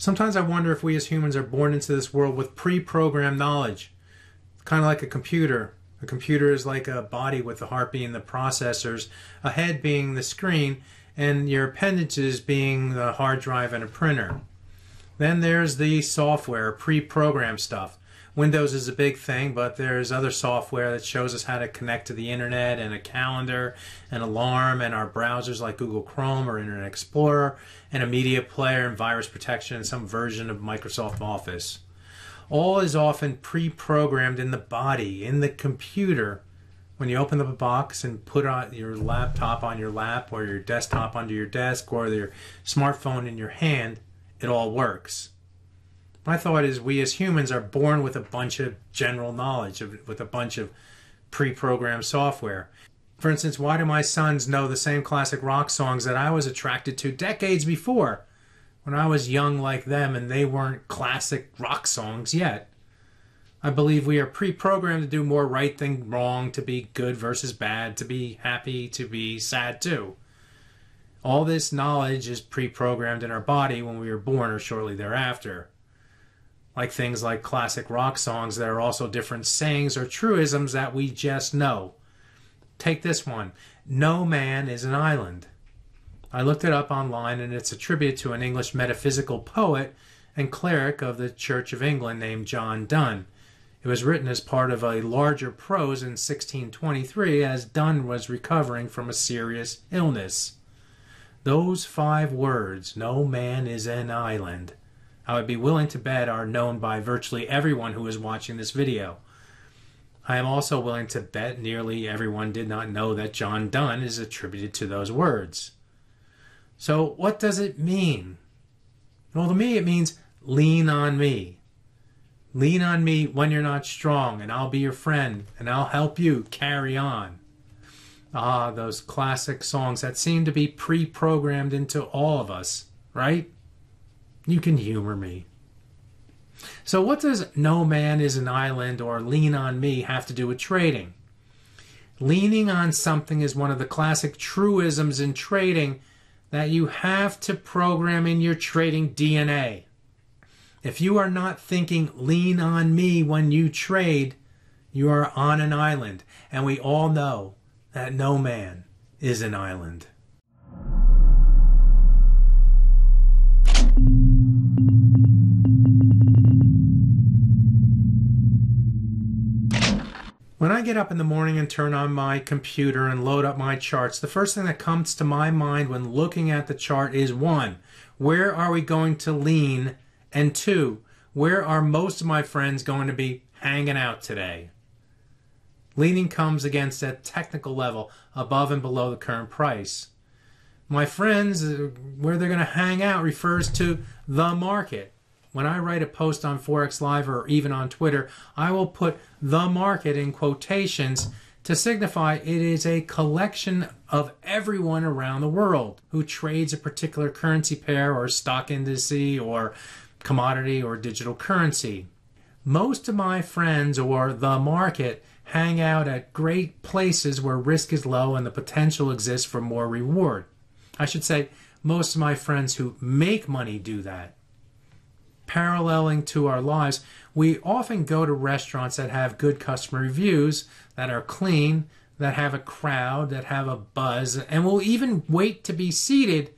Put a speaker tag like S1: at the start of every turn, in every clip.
S1: Sometimes I wonder if we as humans are born into this world with pre programmed knowledge, kind of like a computer. A computer is like a body with the heart being the processors, a head being the screen, and your appendages being the hard drive and a printer. Then there's the software, pre programmed stuff. Windows is a big thing, but there's other software that shows us how to connect to the internet and a calendar, an alarm, and our browsers like Google Chrome or Internet Explorer, and a media player and virus protection and some version of Microsoft Office. All is often pre programmed in the body, in the computer. When you open up a box and put on your laptop on your lap or your desktop under your desk or your smartphone in your hand, it all works. My thought is we as humans are born with a bunch of general knowledge, with a bunch of pre programmed software. For instance, why do my sons know the same classic rock songs that I was attracted to decades before when I was young like them and they weren't classic rock songs yet? I believe we are pre programmed to do more right than wrong, to be good versus bad, to be happy, to be sad too. All this knowledge is pre programmed in our body when we were born or shortly thereafter like things like classic rock songs that are also different sayings or truisms that we just know. Take this one No man is an island. I looked it up online and it's attributed to an English metaphysical poet and cleric of the Church of England named John Donne. It was written as part of a larger prose in 1623 as Donne was recovering from a serious illness. Those five words, no man is an island, I would be willing to bet are known by virtually everyone who is watching this video. I am also willing to bet nearly everyone did not know that John Donne is attributed to those words. So, what does it mean? Well, to me, it means lean on me. Lean on me when you're not strong, and I'll be your friend, and I'll help you carry on. Ah, those classic songs that seem to be pre programmed into all of us, right? You can humor me. So, what does no man is an island or lean on me have to do with trading? Leaning on something is one of the classic truisms in trading that you have to program in your trading DNA. If you are not thinking lean on me when you trade, you are on an island, and we all know that no man is an island. When I get up in the morning and turn on my computer and load up my charts, the first thing that comes to my mind when looking at the chart is one, where are we going to lean? And two, where are most of my friends going to be hanging out today? Leaning comes against a technical level above and below the current price. My friends, uh, where they're going to hang out refers to the market. When I write a post on Forex Live or even on Twitter, I will put the market in quotations to signify it is a collection of everyone around the world who trades a particular currency pair or stock indice or commodity or digital currency. Most of my friends or the market hang out at great places where risk is low and the potential exists for more reward. I should say, most of my friends who make money do that paralleling to our lives, we often go to restaurants that have good customer reviews, that are clean, that have a crowd, that have a buzz, and we'll even wait to be seated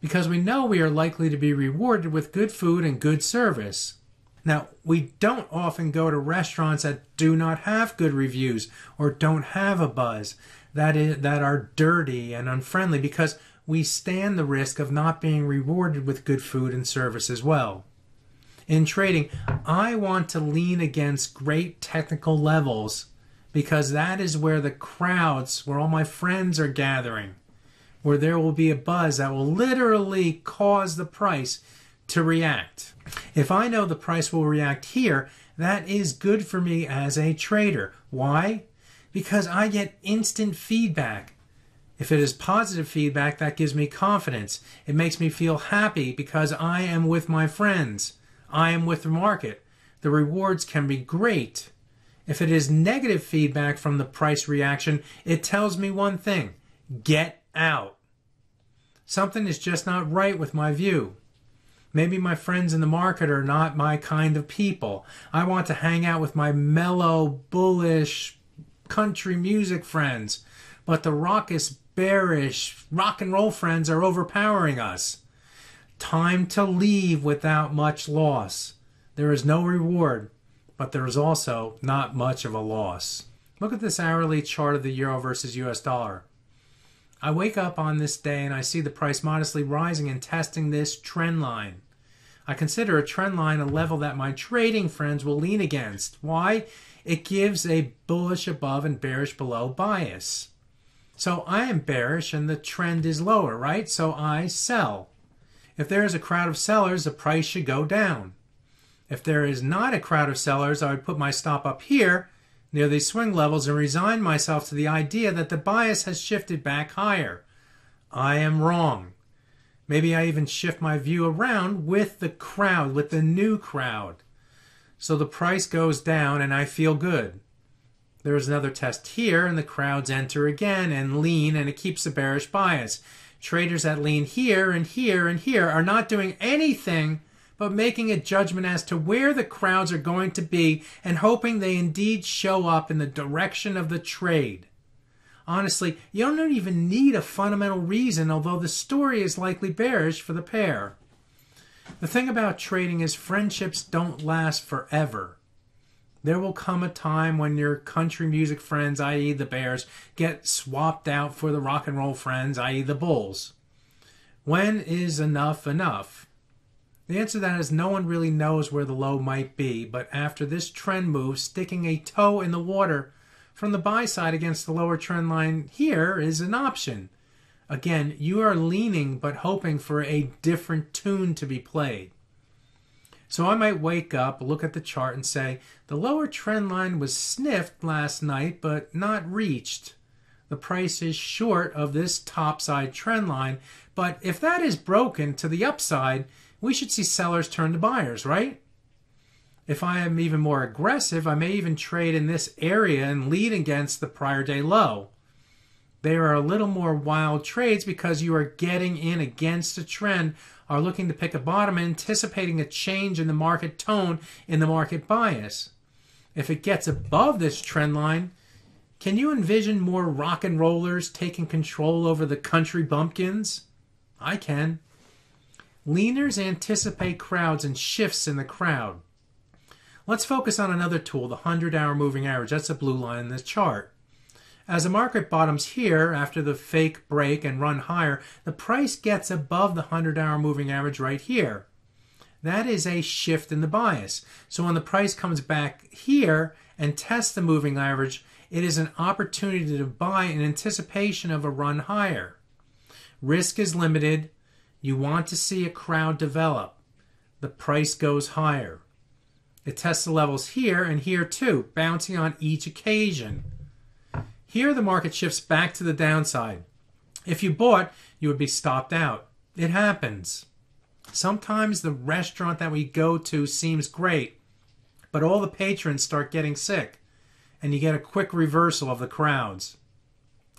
S1: because we know we are likely to be rewarded with good food and good service. Now, we don't often go to restaurants that do not have good reviews or don't have a buzz, that, is, that are dirty and unfriendly because we stand the risk of not being rewarded with good food and service as well in trading, I want to lean against great technical levels because that is where the crowds, where all my friends are gathering, where there will be a buzz that will literally cause the price to react. If I know the price will react here, that is good for me as a trader. Why? Because I get instant feedback. If it is positive feedback, that gives me confidence. It makes me feel happy because I am with my friends. I am with the market. The rewards can be great. If it is negative feedback from the price reaction, it tells me one thing get out. Something is just not right with my view. Maybe my friends in the market are not my kind of people. I want to hang out with my mellow, bullish country music friends, but the raucous, bearish rock and roll friends are overpowering us. Time to leave without much loss. There is no reward, but there is also not much of a loss. Look at this hourly chart of the euro versus US dollar. I wake up on this day and I see the price modestly rising and testing this trend line. I consider a trend line a level that my trading friends will lean against. Why? It gives a bullish above and bearish below bias. So I am bearish and the trend is lower, right? So I sell. If there is a crowd of sellers, the price should go down. If there is not a crowd of sellers, I would put my stop up here near these swing levels and resign myself to the idea that the bias has shifted back higher. I am wrong. Maybe I even shift my view around with the crowd, with the new crowd. So the price goes down and I feel good. There is another test here, and the crowds enter again and lean, and it keeps the bearish bias. Traders that lean here and here and here are not doing anything but making a judgment as to where the crowds are going to be and hoping they indeed show up in the direction of the trade. Honestly, you don't even need a fundamental reason, although the story is likely bearish for the pair. The thing about trading is friendships don't last forever. There will come a time when your country music friends, i.e., the Bears, get swapped out for the rock and roll friends, i.e., the Bulls. When is enough enough? The answer to that is no one really knows where the low might be, but after this trend move, sticking a toe in the water from the buy side against the lower trend line here is an option. Again, you are leaning but hoping for a different tune to be played. So I might wake up, look at the chart, and say the lower trend line was sniffed last night but not reached. The price is short of this topside trend line, but if that is broken to the upside, we should see sellers turn to buyers, right? If I am even more aggressive, I may even trade in this area and lead against the prior day low. They are a little more wild trades because you are getting in against a trend, are looking to pick a bottom, anticipating a change in the market tone in the market bias. If it gets above this trend line, can you envision more rock and rollers taking control over the country bumpkins? I can. Leaners anticipate crowds and shifts in the crowd. Let's focus on another tool, the 100 hour moving average. That's a blue line in this chart. As the market bottoms here after the fake break and run higher, the price gets above the 100 hour moving average right here. That is a shift in the bias. So when the price comes back here and tests the moving average, it is an opportunity to buy in anticipation of a run higher. Risk is limited, you want to see a crowd develop. The price goes higher. It tests the levels here and here too, bouncing on each occasion. Here the market shifts back to the downside. If you bought, you would be stopped out. It happens. Sometimes the restaurant that we go to seems great, but all the patrons start getting sick, and you get a quick reversal of the crowds.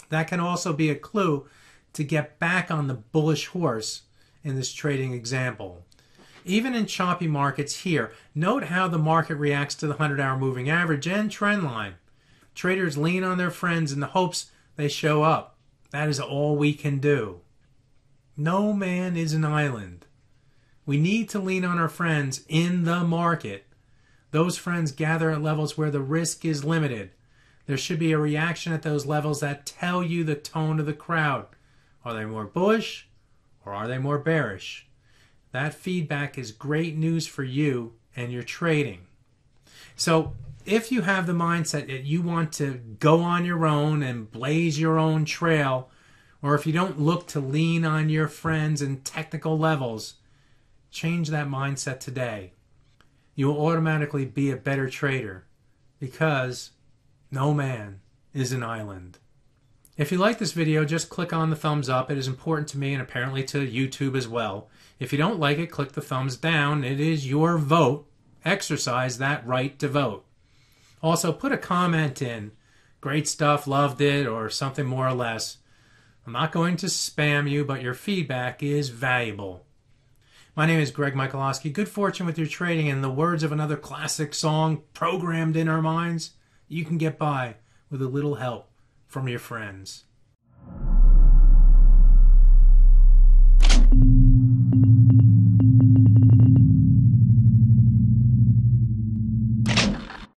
S1: That can also be a clue to get back on the bullish horse in this trading example. Even in choppy markets here, note how the market reacts to the 100 hour moving average and trend line. Traders lean on their friends in the hopes they show up. That is all we can do. No man is an island. We need to lean on our friends in the market. Those friends gather at levels where the risk is limited. There should be a reaction at those levels that tell you the tone of the crowd. Are they more bullish or are they more bearish? That feedback is great news for you and your trading. So, if you have the mindset that you want to go on your own and blaze your own trail, or if you don't look to lean on your friends and technical levels, change that mindset today. You will automatically be a better trader because no man is an island. If you like this video, just click on the thumbs up. It is important to me and apparently to YouTube as well. If you don't like it, click the thumbs down. It is your vote. Exercise that right to vote. Also, put a comment in. Great stuff, loved it, or something more or less. I'm not going to spam you, but your feedback is valuable. My name is Greg Michalowski. Good fortune with your trading. In the words of another classic song programmed in our minds, you can get by with a little help from your friends.